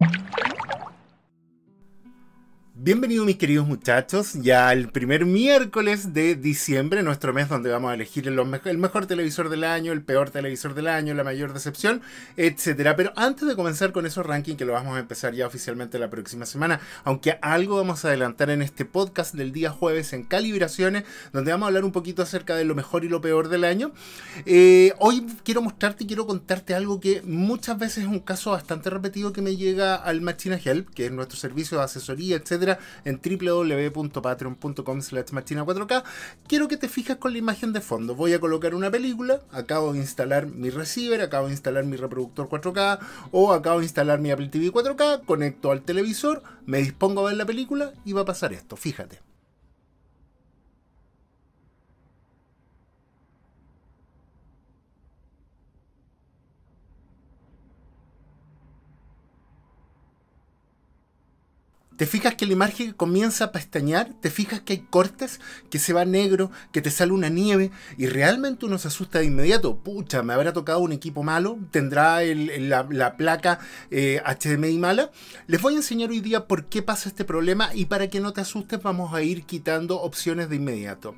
you Bienvenidos mis queridos muchachos, ya el primer miércoles de diciembre, nuestro mes donde vamos a elegir el, mejor televisor del año, el peor televisor del año, la mayor decepción, etcétera. Pero antes de comenzar con esos rankings que lo vamos a empezar ya oficialmente la próxima semana, aunque algo vamos a adelantar en este podcast del día jueves en calibraciones, donde vamos a hablar un poquito acerca de lo mejor y lo peor del año. Eh, hoy quiero mostrarte y quiero contarte algo que muchas veces es un caso bastante repetido que me llega al Machina Help, que es nuestro servicio de asesoría, etcétera en www.patreon.com slash 4K. Quiero que te fijas con la imagen de fondo. Voy a colocar una película, acabo de instalar mi receiver, acabo de instalar mi reproductor 4K o acabo de instalar mi Apple TV 4K, conecto al televisor, me dispongo a ver la película y va a pasar esto, fíjate. Te fijas que la imagen comienza a pestañear, te fijas que hay cortes, que se va negro, que te sale una nieve y realmente uno se asusta de inmediato. Pucha, me habrá tocado un equipo malo, tendrá la, placa HDMI eh, mala. Les voy a enseñar hoy día por qué pasa este problema y para que no te asustes vamos a ir quitando opciones de inmediato.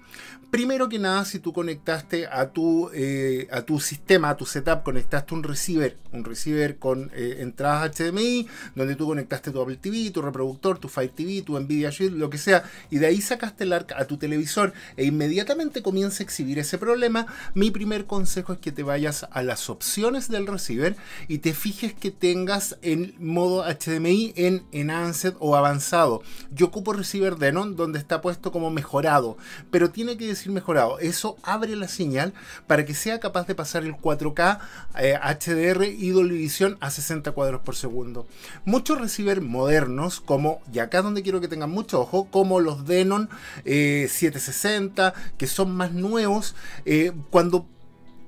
Primero que nada, si tú conectaste a tu, eh, a tu sistema, a tu setup, conectaste un receiver, un receiver con eh, entradas HDMI, donde tú conectaste tu Apple TV, tu reproductor, tu Fire TV, tu Nvidia Shield, lo que sea, y de ahí sacaste el ARC a tu televisor e inmediatamente comienza a exhibir ese problema, mi primer consejo es que te vayas a las opciones del receiver y te fijes que tengas en modo HDMI en Enhanced o avanzado. Yo ocupo receiver Denon donde está puesto como mejorado, pero tiene que decir mejorado. Eso abre la señal para que sea capaz de pasar el 4K HDR y Dolby Vision a 60 cuadros por segundo. Muchos receivers modernos, como, y acá donde quiero que tengan mucho ojo, como los Denon 760, eh, que son más nuevos, eh, cuando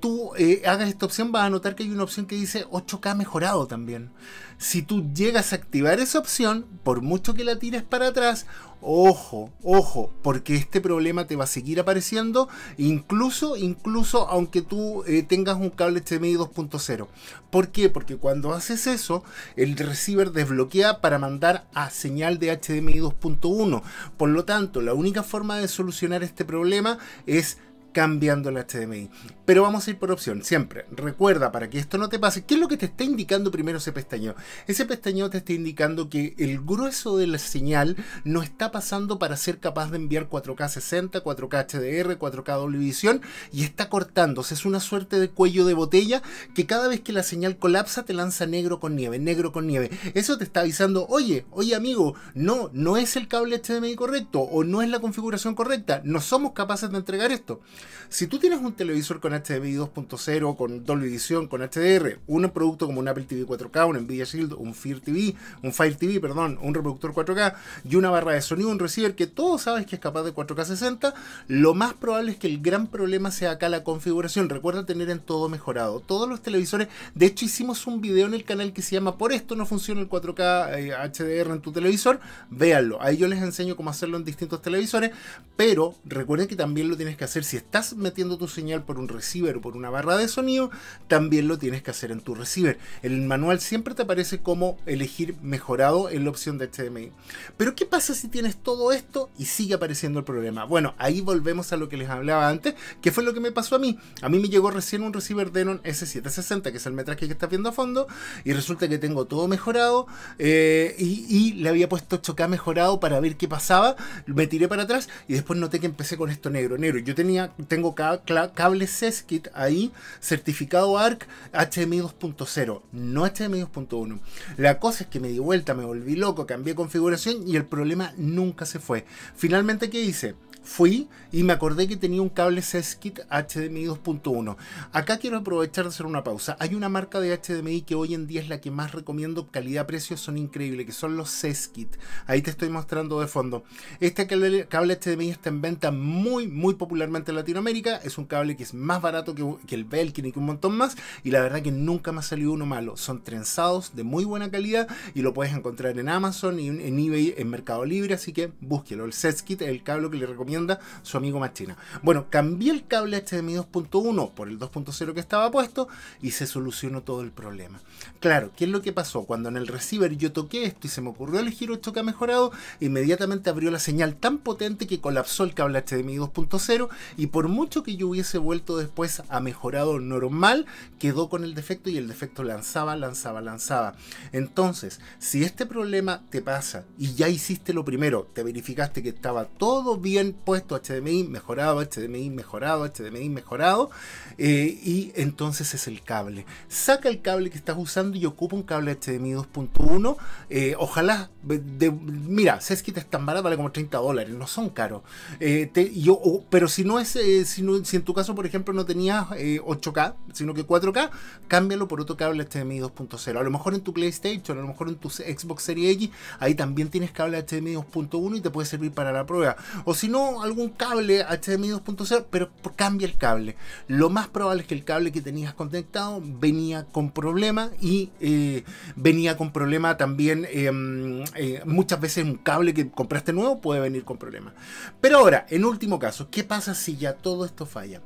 tú eh, hagas esta opción vas a notar que hay una opción que dice 8K mejorado también. Si tú llegas a activar esa opción, por mucho que la tires para atrás, ojo, ojo, porque este problema te va a seguir apareciendo, incluso, incluso aunque tú eh, tengas un cable HDMI 2.0. ¿Por qué? Porque cuando haces eso, el receiver desbloquea para mandar a señal de HDMI 2.1. Por lo tanto, la única forma de solucionar este problema es cambiando el HDMI. Pero vamos a ir por opción, siempre. Recuerda, para que esto no te pase, ¿qué es lo que te está indicando primero ese pestañeo? Ese pestañeo te está indicando que el grueso de la señal no está pasando para ser capaz de enviar 4K 60, 4K HDR, 4K doble visión y está cortándose. Es una suerte de cuello de botella que cada vez que la señal colapsa te lanza negro con nieve, negro con nieve. Eso te está avisando, oye, oye amigo, no, no es el cable HDMI correcto o no es la configuración correcta. No somos capaces de entregar esto. Si tú tienes un televisor con HDMI 2.0, con Dolby Vision, con HDR, un producto como un Apple TV 4K, un Nvidia Shield, un Fire TV, un Fire TV, perdón, un reproductor 4K y una barra de sonido, un receiver que todos sabes que es capaz de 4K 60, lo más probable es que el gran problema sea acá la configuración. Recuerda tener en todo mejorado. Todos los televisores, de hecho hicimos un video en el canal que se llama Por esto no funciona el 4K HDR en tu televisor. Véanlo. Ahí yo les enseño cómo hacerlo en distintos televisores, pero recuerden que también lo tienes que hacer si estás metiendo tu señal por un receiver o por una barra de sonido, también lo tienes que hacer en tu receiver. El manual siempre te aparece como elegir mejorado en la opción de HDMI. Pero ¿qué pasa si tienes todo esto y sigue apareciendo el problema? Bueno, ahí volvemos a lo que les hablaba antes, que fue lo que me pasó a mí. A mí me llegó recién un receiver Denon S760, que es el metraje que estás viendo a fondo, y resulta que tengo todo mejorado eh, y, y, le había puesto 8K mejorado para ver qué pasaba. Me tiré para atrás y después noté que empecé con esto negro, negro. Yo tenía, tengo cable Seskit ahí, certificado ARC HDMI 2.0, no HDMI 2.1. La cosa es que me di vuelta, me volví loco, cambié configuración y el problema nunca se fue. Finalmente, ¿qué hice? Fui y me acordé que tenía un cable Seskit HDMI 2.1. Acá quiero aprovechar de hacer una pausa. Hay una marca de HDMI que hoy en día es la que más recomiendo, calidad-precio son increíbles, que son los Seskit. Ahí te estoy mostrando de fondo. Este cable, HDMI está en venta muy, muy popularmente en Latinoamérica. Es un cable que es más barato que, el Belkin y que un montón más. Y la verdad que nunca me ha salido uno malo. Son trenzados de muy buena calidad y lo puedes encontrar en Amazon y en eBay, en Mercado Libre. Así que búsquelo. El Seskit es el cable que le recomiendo su amigo Machina. Bueno, cambié el cable HDMI 2.1 por el 2.0 que estaba puesto y se solucionó todo el problema. Claro, ¿qué es lo que pasó? Cuando en el receiver yo toqué esto y se me ocurrió elegir 8K mejorado, inmediatamente abrió la señal tan potente que colapsó el cable HDMI 2.0 y por mucho que yo hubiese vuelto después a mejorado normal, quedó con el defecto y el defecto lanzaba, lanzaba, lanzaba. Entonces, si este problema te pasa y ya hiciste lo primero, te verificaste que estaba todo bien puesto HDMI mejorado, HDMI mejorado, HDMI mejorado, eh, y entonces es el cable. Saca el cable que estás usando y ocupa un cable HDMI 2.1. Eh, ojalá, mira, Seskit es tan barato, vale como 30 dólares, no son caros. Eh, yo, pero si no es, si, si, en tu caso, por ejemplo, no tenías 8K, sino que 4K, cámbialo por otro cable HDMI 2.0. A lo mejor en tu PlayStation, a lo mejor en tu Xbox Series X, ahí también tienes cable HDMI 2.1 y te puede servir para la prueba. O si algún cable HDMI 2.0, pero cambia el cable. Lo más probable es que el cable que tenías conectado venía con problema y eh, venía con problema también. Em, eh, muchas veces un cable que compraste nuevo puede venir con problema. Pero ahora, en último caso, ¿qué pasa si ya todo esto falla?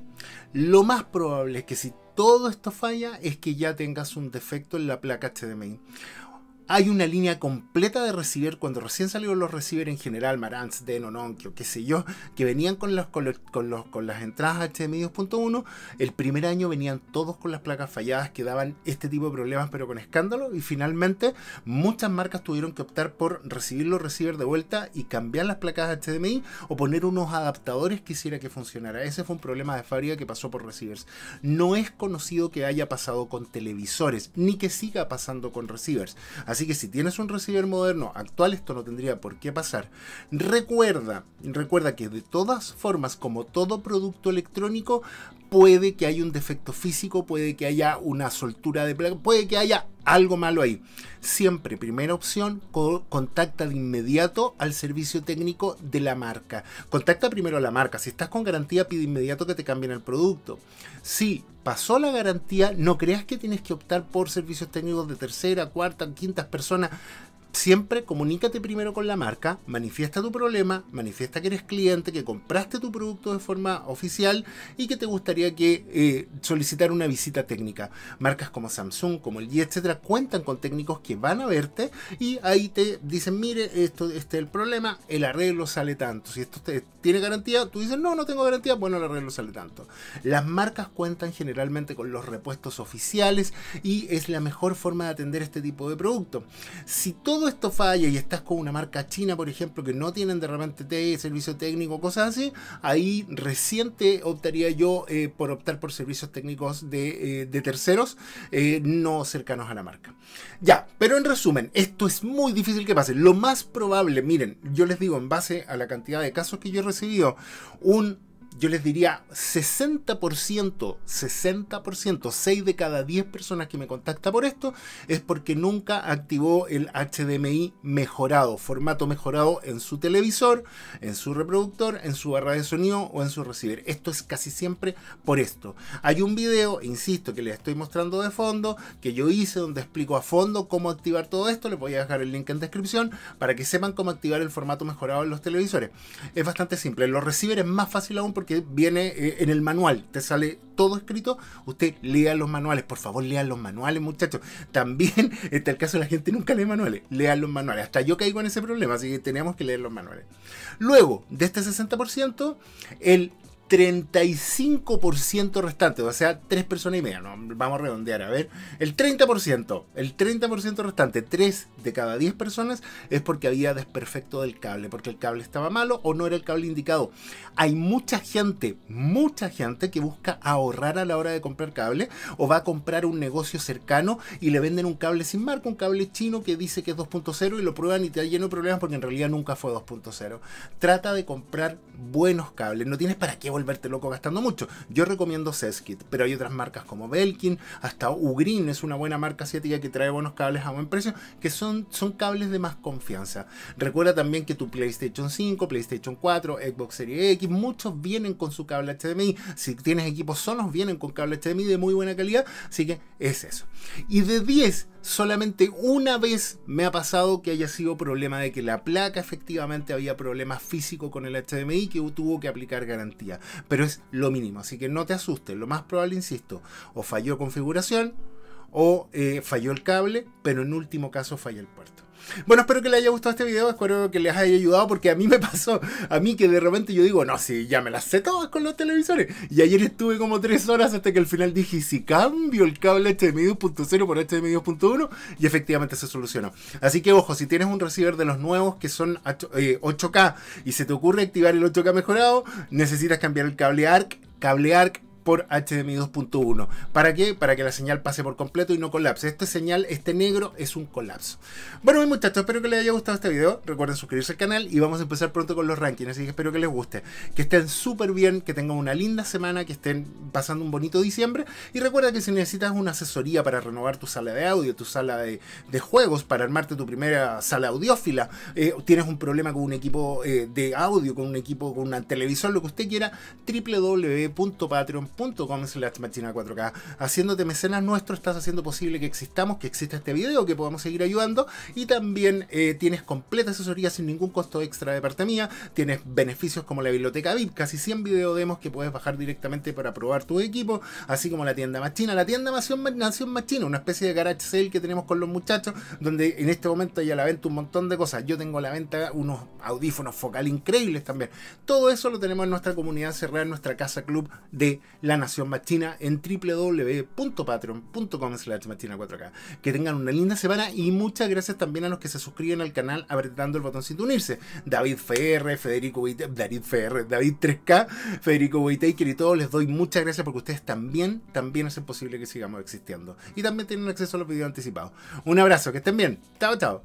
Lo más probable es que si todo esto falla es que ya tengas un defecto en la placa HDMI hay una línea completa de receiver cuando recién salieron los receivers en general, Marantz, Denon, Onkyo, qué sé yo, que venían con, los, con, los, con, las entradas HDMI 2.1. El primer año venían todos con las placas falladas que daban este tipo de problemas, pero con escándalo. Y finalmente, muchas marcas tuvieron que optar por recibir los receivers de vuelta y cambiar las placas HDMI o poner unos adaptadores que hiciera que funcionara. Ese fue un problema de fábrica que pasó por receivers. No es conocido que haya pasado con televisores, ni que siga pasando con receivers. Que si tienes un receiver moderno actual, esto no tendría por qué pasar. Recuerda, recuerda que de todas formas, como todo producto electrónico, puede que haya un defecto físico, puede que haya una soltura de placa, puede que haya algo malo ahí. Siempre, primera opción, contacta de inmediato al servicio técnico de la marca. Contacta primero a la marca. Si estás con garantía, pide inmediato que te cambien el producto. Si pasó la garantía, no creas que tienes que optar por servicios técnicos de tercera, cuarta, quintas personas siempre comunícate primero con la marca, manifiesta tu problema, manifiesta que eres cliente, que compraste tu producto de forma oficial y que te gustaría que eh, solicitar una visita técnica. Marcas como Samsung, como el G, etcétera, cuentan con técnicos que van a verte y ahí te dicen, mire, esto, este es el problema, el arreglo sale tanto. Si esto tiene garantía, tú dices, no, no tengo garantía, bueno, el arreglo sale tanto. Las marcas cuentan generalmente con los repuestos oficiales y es la mejor forma de atender este tipo de producto. Si todo esto falla y estás con una marca china, por ejemplo, que no tienen de repente servicio técnico, cosas así, ahí reciente optaría yo eh, por optar por servicios técnicos de, eh, terceros, eh, no cercanos a la marca. Ya, pero en resumen, esto es muy difícil que pase. Lo más probable, miren, yo les digo en base a la cantidad de casos que yo he recibido, un yo les diría 60%, 60%, 6 de cada 10 personas que me contacta por esto es porque nunca activó el HDMI mejorado, formato mejorado en su televisor, en su reproductor, en su barra de sonido o en su receiver. Esto es casi siempre por esto. Hay un video, insisto, que les estoy mostrando de fondo, que yo hice donde explico a fondo cómo activar todo esto. Les voy a dejar el link en descripción para que sepan cómo activar el formato mejorado en los televisores. Es bastante simple. Los receivers es más fácil aún porque que viene eh, en el manual, te sale todo escrito, usted lea los manuales, por favor lean los manuales muchachos. También está el caso la gente nunca lee manuales, lean los manuales. Hasta yo caigo en ese problema, así que tenemos que leer los manuales. Luego, de este 60%, el 35% restante, o sea, 3 personas y media, vamos a redondear, a ver, el 30%, el 30% restante, 3 de cada 10 personas es porque había desperfecto del cable, porque el cable estaba malo o no era el cable indicado. Hay mucha gente, mucha gente que busca ahorrar a la hora de comprar cable o va a comprar un negocio cercano y le venden un cable sin marca, un cable chino que dice que es 2.0 y lo prueban y te da lleno de problemas porque en realidad nunca fue 2.0. Trata de comprar buenos cables, no tienes para qué volverte loco gastando mucho. Yo recomiendo Seskit, pero hay otras marcas como Belkin, hasta Ugrin es una buena marca asiática que trae buenos cables a buen precio, que son, son cables de más confianza. Recuerda también que tu PlayStation 5, PlayStation 4, Xbox Series X, muchos vienen con su cable HDMI. Si tienes equipos sonos, vienen con cable HDMI de muy buena calidad, así que es eso. Y de 10 solamente una vez me ha pasado que haya sido problema de que la placa efectivamente había problemas físicos con el HDMI que tuvo que aplicar garantía. Pero es lo mínimo, así que no te asustes. Lo más probable, insisto, o falló configuración o eh, falló el cable, pero en último caso falla el puerto. Bueno, espero que les haya gustado este video, espero que les haya ayudado porque a mí me pasó, a mí que de repente yo digo, no, si ya me las sé todas con los televisores. Y ayer estuve como tres horas hasta que al final dije, si cambio el cable HDMI 2.0 por HDMI 2.1 y efectivamente se solucionó. Así que ojo, si tienes un receiver de los nuevos que son 8K eh, y se te ocurre activar el 8K mejorado, necesitas cambiar el cable ARC, cable ARC por HDMI 2.1. ¿Para qué? Para que la señal pase por completo y no colapse. Este señal, este negro, es un colapso. Bueno, mis muchachos, espero que les haya gustado este video. Recuerden suscribirse al canal y vamos a empezar pronto con los rankings. Así que espero que les guste. Que estén súper bien, que tengan una linda semana, que estén pasando un bonito diciembre. Y recuerda que si necesitas una asesoría para renovar tu sala de audio, tu sala de, juegos, para armarte tu primera sala audiófila, eh, tienes un problema con un equipo eh, de audio, con un equipo, con un televisor, lo que usted quiera, www.patreon.com com slash machina 4K. Haciéndote mecenas nuestro, estás haciendo posible que existamos, que exista este video, que podamos seguir ayudando. Y también eh, tienes completa asesoría sin ningún costo extra de parte mía. Tienes beneficios como la biblioteca VIP, casi 100 videodemos que puedes bajar directamente para probar tu equipo, así como la tienda Machina. La tienda Nación, Machina, una especie de garage sale que tenemos con los muchachos, donde en este momento hay a la venta un montón de cosas. Yo tengo a la venta unos audífonos focal increíbles también. Todo eso lo tenemos en nuestra comunidad cerrada, en nuestra casa club de la Nación Machina en www.patreon.com slash machina4k. Que tengan una linda semana y muchas gracias también a los que se suscriben al canal apretando el botoncito unirse. David FR, Federico David FR, David 3K, Federico Whitaker y todos les doy muchas gracias porque ustedes también, también hacen posible que sigamos existiendo. Y también tienen acceso a los videos anticipados. Un abrazo, que estén bien. Chao, chao.